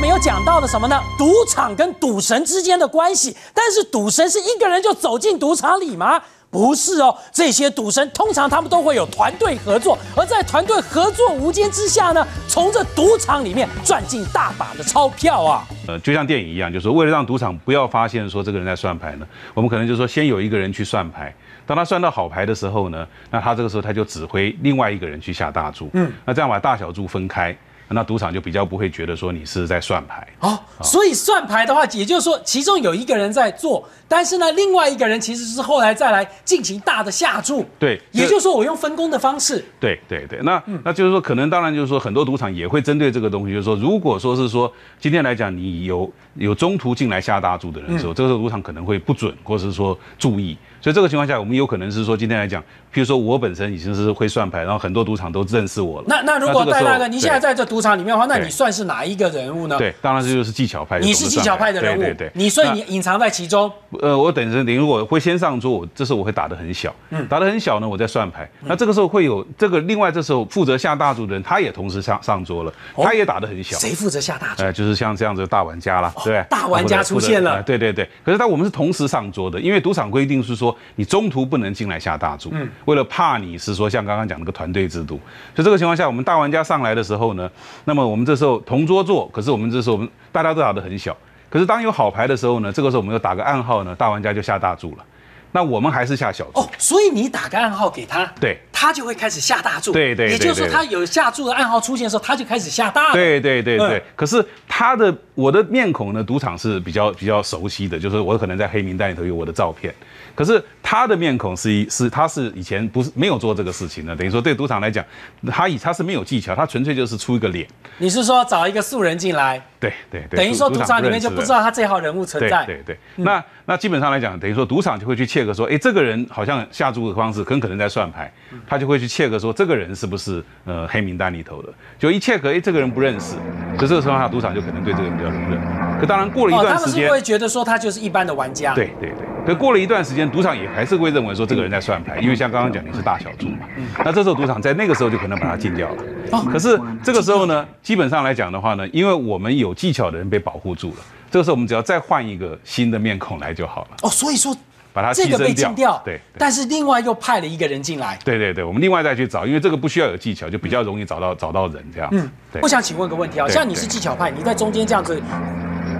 们有讲到的什么呢？赌场跟赌神之间的关系，但是赌神是一个人就走进赌场里吗？不是哦，这些赌神通常他们都会有团队合作，而在团队合作无间之下呢，从这赌场里面赚进大把的钞票啊。呃，就像电影一样，就是说为了让赌场不要发现说这个人在算牌呢，我们可能就是说先有一个人去算牌，当他算到好牌的时候呢，那他这个时候他就指挥另外一个人去下大注，嗯，那这样把大小注分开。那赌场就比较不会觉得说你是在算牌哦，所以算牌的话，也就是说其中有一个人在做，但是呢，另外一个人其实是后来再来进行大的下注。对，也就是说我用分工的方式。对对对，那那就是说可能当然就是说很多赌场也会针对这个东西，就是说如果说是说今天来讲你有有中途进来下大注的人的时候，这个时候赌场可能会不准或者是说注意。所以这个情况下，我们有可能是说，今天来讲，譬如说我本身已经是会算牌，然后很多赌场都认识我了。那那如果戴大哥，你现在在这赌场里面的话，那你算是哪一个人物呢？对，当然这就是技巧派。你是技巧派的人物，对对。你所以你隐藏在其中。呃，我等于是，你如果会先上桌，这时候我会打得很小，嗯，打得很小呢，我再算牌。那这个时候会有这个另外这时候负责下大注的人，他也同时上上桌了，他也打得很小。谁负责下大注？呃，就是像这样子的大玩家了，对。大玩家出现了。对对对。可是他我们是同时上桌的，因为赌场规定是说你中途。不能进来下大注，嗯，为了怕你是说像刚刚讲那个团队制度，所以这个情况下，我们大玩家上来的时候呢，那么我们这时候同桌坐，可是我们这时候我们大家都打得很小，可是当有好牌的时候呢，这个时候我们又打个暗号呢，大玩家就下大注了，那我们还是下小注。哦，所以你打个暗号给他，对，他就会开始下大注，对对，也就是说他有下注。的暗号出现的时候，他就开始下大，对对对对，可是他的我的面孔呢，赌场是比较比较熟悉的，就是我可能在黑名单里头有我的照片。可是他的面孔是一是他是以前不是没有做这个事情的，等于说对赌场来讲，他以他是没有技巧，他纯粹就是出一个脸。你是说找一个素人进来？对对对。等于说赌场里面就不知道他这号人物存在。对对。那那基本上来讲，等于说赌场就会去切个说，哎，这个人好像下注的方式很可能在算牌，他就会去切个说，这个人是不是呃黑名单里头的？就一切个，哎，这个人不认识，所以这个情况下赌场就可能对这个人比较容忍。可当然过了一段时间，他们会觉得说他就是一般的玩家。对对对。可过了一段时间，赌场也还是会认为说这个人在算牌，因为像刚刚讲你是大小注嘛。那这时候赌场在那个时候就可能把他禁掉了。哦。可是这个时候呢，基本上来讲的话呢，因为我们有技巧的人被保护住了，这个时候我们只要再换一个新的面孔来就好了。哦，所以说把它这个被禁掉。对。但是另外又派了一个人进来。对对对，我们另外再去找，因为这个不需要有技巧，就比较容易找到找到人这样。嗯。我想请问个问题啊，像你是技巧派，你在中间这样子。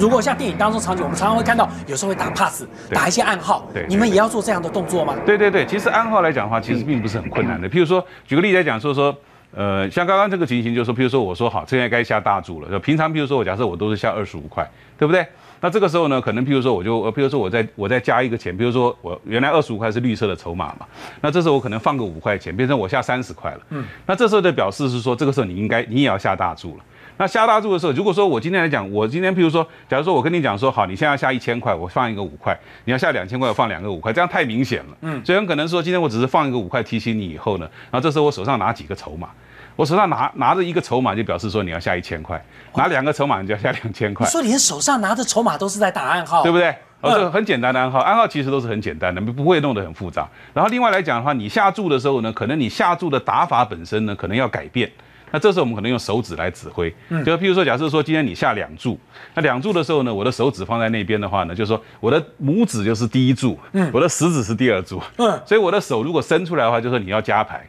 如果像电影当中场景，我们常常会看到，有时候会打 pass，打一些暗号。对，你们也要做这样的动作吗？对对对，其实暗号来讲的话，其实并不是很困难的。譬如说，举个例子来讲，说说，呃，像刚刚这个情形，就是说，譬如说，我说好，现在该下大注了。就平常，譬如说我假设我都是下二十五块，对不对？那这个时候呢，可能譬如说，我就，呃，譬如说，我再我再加一个钱，比如说我原来二十五块是绿色的筹码嘛，那这时候我可能放个五块钱，变成我下三十块了。嗯，那这时候的表示是说，这个时候你应该你也要下大注了。那下大注的时候，如果说我今天来讲，我今天譬如说，假如说我跟你讲说，好，你现在要下一千块，我放一个五块；你要下两千块，我放两个五块，这样太明显了。嗯，所以很可能说，今天我只是放一个五块提醒你以后呢，然后这时候我手上拿几个筹码，我手上拿拿着一个筹码就表示说你要下一千块，拿两个筹码你就要下两千块。你说连手上拿着筹码都是在打暗号，对不对？哦，这个很简单的暗号，暗号其实都是很简单的，不会弄得很复杂。然后另外来讲的话，你下注的时候呢，可能你下注的打法本身呢，可能要改变。那这时候我们可能用手指来指挥，就譬如说，假设说今天你下两注，那两注的时候呢，我的手指放在那边的话呢，就是说我的拇指就是第一注，我的食指是第二注，所以我的手如果伸出来的话，就说你要加牌；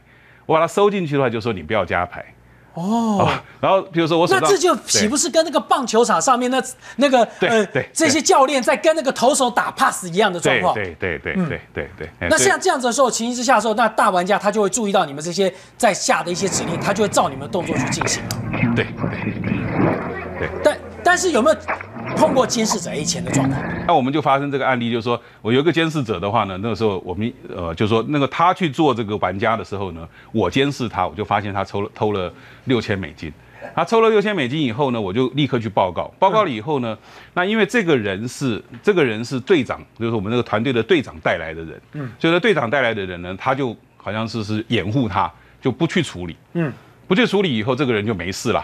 我把它收进去的话，就说你不要加牌。哦，然后比如说我那这就岂不是跟那个棒球场上面那那个呃对这些教练在跟那个投手打 pass 一样的状况？对对对对对对。那像这样子的时候，情形之下的时候，那大玩家他就会注意到你们这些在下的一些指令，他就会照你们的动作去进行。对对对。但但是有没有？碰过监视者 A 钱的状态，那我们就发生这个案例，就是说我有一个监视者的话呢，那个时候我们呃，就说那个他去做这个玩家的时候呢，我监视他，我就发现他抽了偷了六千美金，他抽了六千美金以后呢，我就立刻去报告，报告了以后呢，那因为这个人是这个人是队长，就是我们那个团队的队长带来的人，嗯，所以说队长带来的人呢，他就好像是是掩护他，就不去处理，嗯，不去处理以后，这个人就没事了。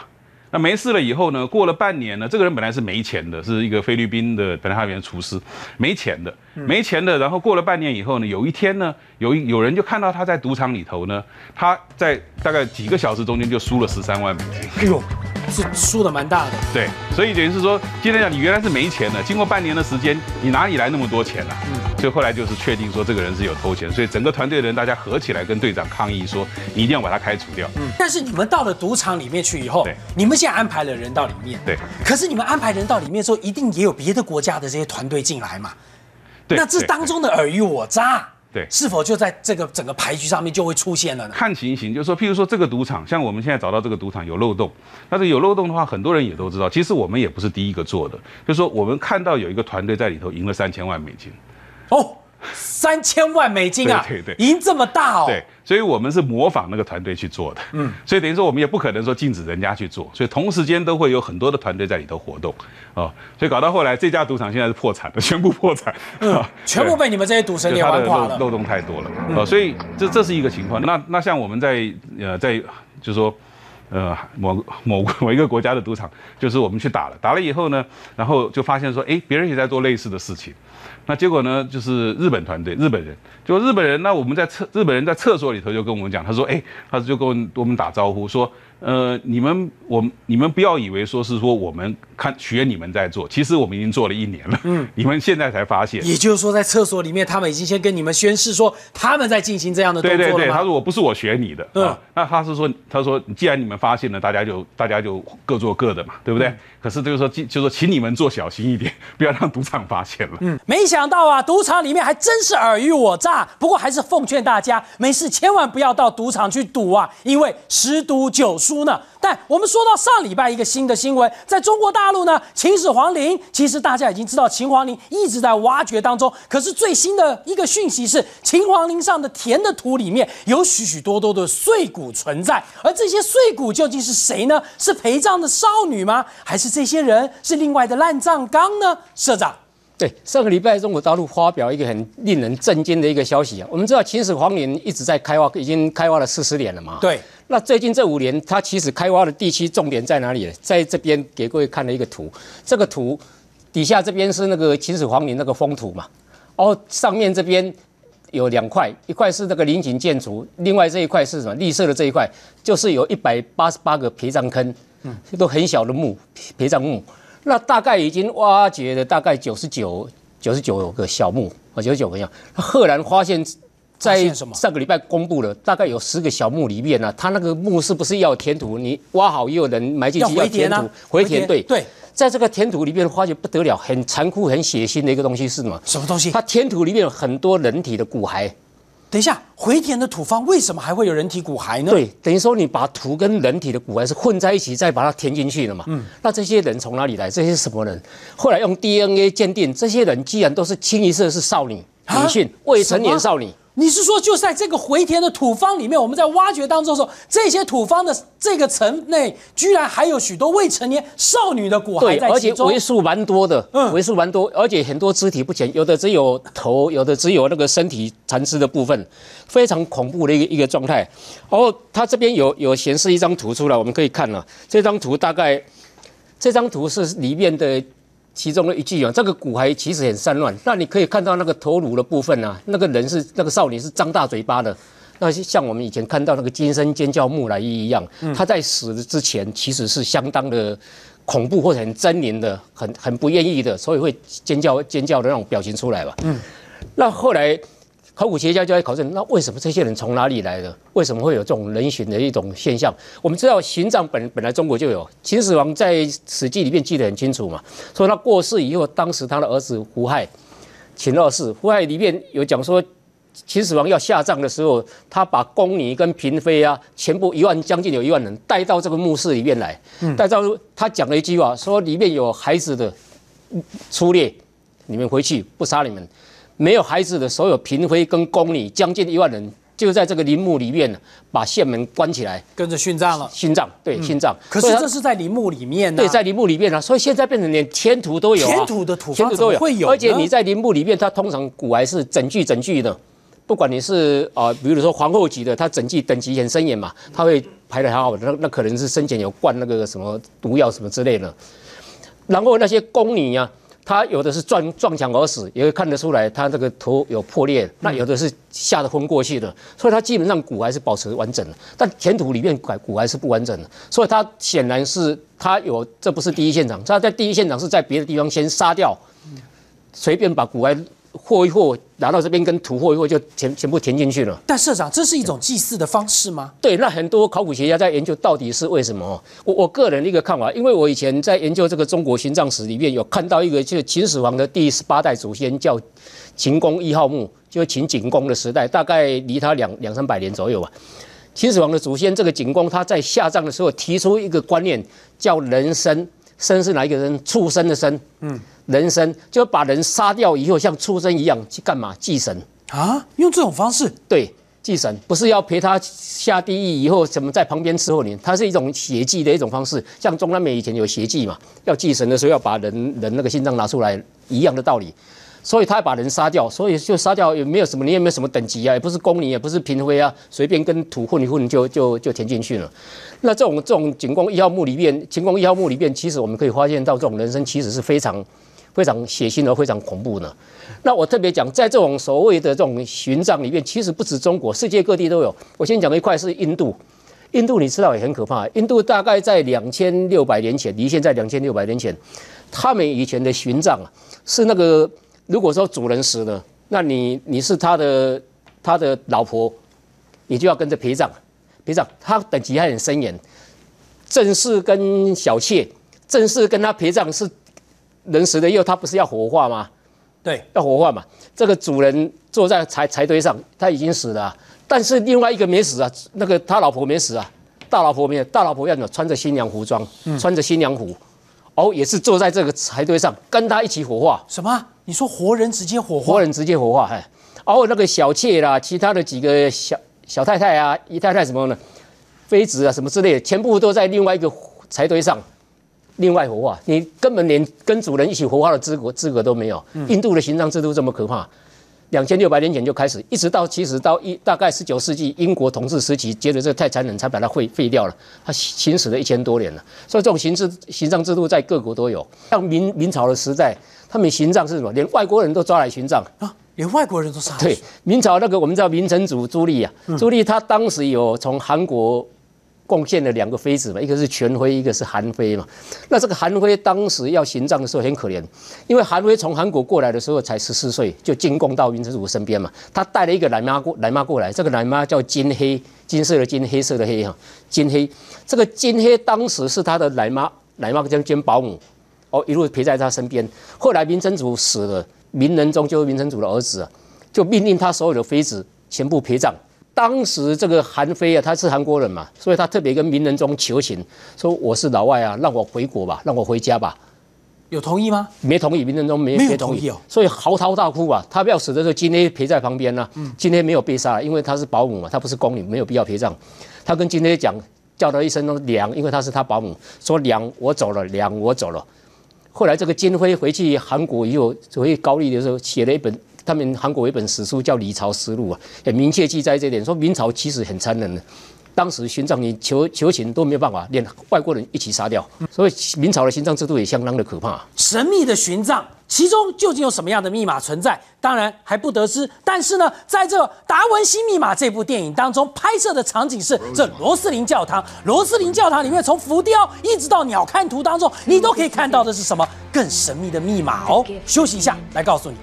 那没事了以后呢？过了半年呢？这个人本来是没钱的，是一个菲律宾的，本来他原厨师，没钱的，没钱的。然后过了半年以后呢？有一天呢，有有人就看到他在赌场里头呢，他在大概几个小时中间就输了十三万美金。哎呦，是输的蛮大的。对，所以等于是说，今天讲你原来是没钱的，经过半年的时间，你哪里来那么多钱呢、嗯，所以后来就是确定说这个人是有偷钱，所以整个团队的人大家合起来跟队长抗议说，你一定要把他开除掉。嗯，但是你们到了赌场里面去以后对，你们现在安排了人到里面，对。可是你们安排人到里面之后，一定也有别的国家的这些团队进来嘛？对那这当中的尔虞我诈，对是否就在这个整个牌局上面就会出现了呢？看情形，就是说，譬如说这个赌场，像我们现在找到这个赌场有漏洞，但是有漏洞的话，很多人也都知道，其实我们也不是第一个做的，就是说我们看到有一个团队在里头赢了三千万美金。哦，三千万美金啊，对对对赢这么大哦，对，所以我们是模仿那个团队去做的，嗯，所以等于说我们也不可能说禁止人家去做，所以同时间都会有很多的团队在里头活动，哦，所以搞到后来这家赌场现在是破产的，全部破产，嗯全部被你们这些赌神给玩垮了。漏漏洞太多了，哦，所以这这是一个情况。那那像我们在呃在就是说。呃，某某某一个国家的赌场，就是我们去打了，打了以后呢，然后就发现说，哎，别人也在做类似的事情，那结果呢，就是日本团队，日本人，就日本人，那我们在厕，日本人在厕所里头就跟我们讲，他说，哎，他就跟我们打招呼说，呃，你们我你们不要以为说是说我们看学你们在做，其实我们已经做了一年了，嗯，你们现在才发现，也就是说，在厕所里面，他们已经先跟你们宣誓说他们在进行这样的动对对对？他说我不是我学你的，嗯啊，那他是说，他说既然你们发现了，大家就大家就各做各的嘛，对不对？可是就是说，就说请你们做小心一点，不要让赌场发现了。嗯，没想到啊，赌场里面还真是尔虞我诈。不过还是奉劝大家，没事千万不要到赌场去赌啊，因为十赌九输呢。但我们说到上礼拜一个新的新闻，在中国大陆呢，秦始皇陵，其实大家已经知道秦皇陵一直在挖掘当中，可是最新的一个讯息是，秦皇陵上的填的土里面有许许多多的碎骨存在，而这些碎骨究竟是谁呢？是陪葬的少女吗？还是这些人是另外的烂葬岗呢？社长。对，上个礼拜中国大陆发表一个很令人震惊的一个消息啊，我们知道秦始皇陵一直在开挖，已经开挖了四十年了嘛。。对，那最近这五年，它其实开挖的地区重点在哪里？在这边给各位看了一个图，这个图底下这边是那个秦始皇陵那个封土嘛，然后上面这边有两块，一块是那个陵寝建筑，另外这一块是什么？绿色的这一块就是有一百八十八个陪葬坑，嗯，都很小的墓陪葬墓，那大概已经挖掘了大概九十九九十九个小墓啊，九十九个样，赫然发现。在上个礼拜公布了，大概有十个小墓里面呢、它那个墓是不是要填土？你挖好也有人埋进去要回填土，回填对对，在这个填土里面发觉不得了，很残酷、很血腥的一个东西是什么？什么东西？它填土里面有很多人体的骨骸，等一下，回填的土方为什么还会有人体骨骸呢？，对，等于说你把土跟人体的骨骸是混在一起，再把它填进去了嘛。嗯，那这些人从哪里来？这些是什么人？后来用 DNA 鉴定，这些人既然都是清一色是少女、啊女性、未成年少女。你是说就在这个回填的土方里面，我们在挖掘当中的时候，这些土方的这个层内，居然还有许多未成年少女的骨，骸在而且其中为。数蛮多的，嗯为数蛮多，而且很多肢体不全，有的只有头，有的只有那个身体残肢的部分，非常恐怖的一个一个状态。然后它这边有有显示一张图出来，我们可以看了，这张图大概这张图是里面的其中的一句啊，这个骨骸其实很散乱，那你可以看到那个头颅的部分啊，那个人是那个少女是张大嘴巴的。那像我们以前看到那个金身尖叫木乃伊一样，他在死之前其实是相当的恐怖或者很狰狞的，很很不愿意的，所以会尖叫尖叫的那种表情出来吧。嗯，那后来考古学家就在考证，那为什么这些人从哪里来的？为什么会有这种人形的一种现象？我们知道殉葬本本来中国就有，秦始皇在《史记》里面记得很清楚嘛，说他过世以后，当时他的儿子胡亥，秦二世，胡亥里面有讲说。秦始皇要下葬的时候，他把宫女跟嫔妃啊，全部一万将近有一万人带到这个墓室里面来，带到他讲了一句话，说里面有孩子的出列，你们回去不杀你们；没有孩子的所有嫔妃跟宫女，将近一万人，就在这个陵墓里面把县门关起来。跟着殉葬了。殉葬，对，殉葬。可是这是在陵墓里面呢、对，在陵墓里面啊，所以现在变成连天土都有啊，填土的土方都有。会有而且你在陵墓里面，它通常骨骸是整具整具的，不管你是啊、呃比如说皇后级的，它整具等级很森严嘛，它会排得很好的，那那可能是生前有灌那个什么毒药什么之类的。然后那些宫女啊，他有的是撞撞墙而死，也会看得出来他这个头有破裂，那有的是吓得昏过去的，所以他基本上骨还是保持完整的，但前土里面骨骨还是不完整的，所以他显然是他有这不是第一现场，他在第一现场是在别的地方先杀掉，随便把骨骸和一和，拿到这边跟土和一和就全全部填进去了。但社长，这是一种祭祀的方式吗？对，那很多考古学家在研究到底是为什么？我我个人的一个看法，因为我以前在研究这个中国殉葬史里面有看到一个，就是秦始皇的第十八代祖先叫秦公一号墓，就是秦景公的时代，大概离他两两三百年左右吧。秦始皇的祖先这个景公，他在下葬的时候提出一个观念，叫人生。生是哪一个人？畜生的生。嗯。人生就把人杀掉以后，像畜生一样去干嘛？祭神啊？用这种方式？对，祭神不是要陪他下地狱以后，怎么在旁边伺候你？它是一种邪祭的一种方式，像中南美以前有邪祭嘛，要祭神的时候要把人人那个心脏拿出来，一样的道理。所以他把人杀掉，所以就杀掉也没有什么，你也没有什么等级啊，也不是公你，也不是嫔妃啊，随便跟土混一混就就就填进去了。那这种这种景公一号墓里面，景公一号墓里面，其实我们可以发现到这种人生其实是非常。非常血腥而非常恐怖的。那我特别讲，在这种所谓的这种殉葬里面，其实不止中国，世界各地都有。我先讲一块是印度，印度你知道也很可怕。印度大概在两千六百年前，离现在两千六百年前，他们以前的殉葬啊，是那个如果说主人死了，那你你是他的他的老婆，你就要跟着陪葬，陪葬。他等级还很森严，正式跟小妾，正式跟他陪葬是。人死了以后，他不是要火化吗？对，要火化嘛。这个主人坐在柴柴堆上，他已经死了，但是另外一个没死啊，那个他老婆没死啊，大老婆没有，大老婆要么穿着新娘服装，穿着新娘服，哦，也是坐在这个柴堆上，跟他一起火化。什么？你说活人直接火化？活人直接火化，哎，哦，那个小妾啦，其他的几个小小太太啊，姨太太什么呢？妃子啊，什么之类的，全部都在另外一个柴堆上。另外火化，你根本连跟主人一起火化的资格资格都没有。印度的刑葬制度这么可怕，两千六百年前就开始，一直到其实到一大概十九世纪英国统治时期，觉得这太残忍，才把它废废掉了。它行驶了一千多年了，所以这种刑制刑杖制度在各国都有。像明明朝的时代，他们刑杖是什么？连外国人都抓来刑葬啊！连外国人都杀。对，明朝那个我们知道明成祖朱棣啊，朱棣他当时有从韩国。贡献了两个妃子嘛，一个是全妃，一个是韩妃嘛。那这个韩妃当时要行葬的时候很可怜，因为韩妃从韩国过来的时候才十四岁，就进贡到明成祖身边嘛。她带了一个奶妈过奶妈过来，这个奶妈叫金黑，金色的金，黑色的黑哈，金黑。这个金黑当时是她的奶妈，奶妈兼兼保姆，哦，一路陪在她身边。后来明成祖死了，明仁宗就是明成祖的儿子啊，就命令他所有的妃子全部陪葬。当时这个韩非啊，他是韩国人嘛，所以他特别跟明仁宗求情，说我是老外啊，让我回国吧，让我回家吧。有同意吗？没同意，明仁宗没没同意哦，所以嚎啕大哭啊。他要死的时候，金黑陪在旁边呢。金黑没有被杀，因为他是保姆嘛，他不是宫女，没有必要陪葬。他跟金黑讲，叫他一声娘，因为他是他保姆，说娘我走了，娘我走了。后来这个金辉回去韩国以后，回高丽的时候，写了一本。他们韩国有一本史书叫《李朝实录》啊，很明确记载这点，说明朝其实很残忍的，当时殉葬你求求情都没有办法，连外国人一起杀掉，所以明朝的殉葬制度也相当的可怕。神秘的殉葬，其中究竟有什么样的密码存在？当然还不得知。但是呢，在这《达文西密码》这部电影当中，拍摄的场景是这罗斯林教堂。罗斯林教堂里面，从浮雕一直到鸟瞰图当中，你都可以看到的是什么更神秘的密码哦？休息一下，来告诉你。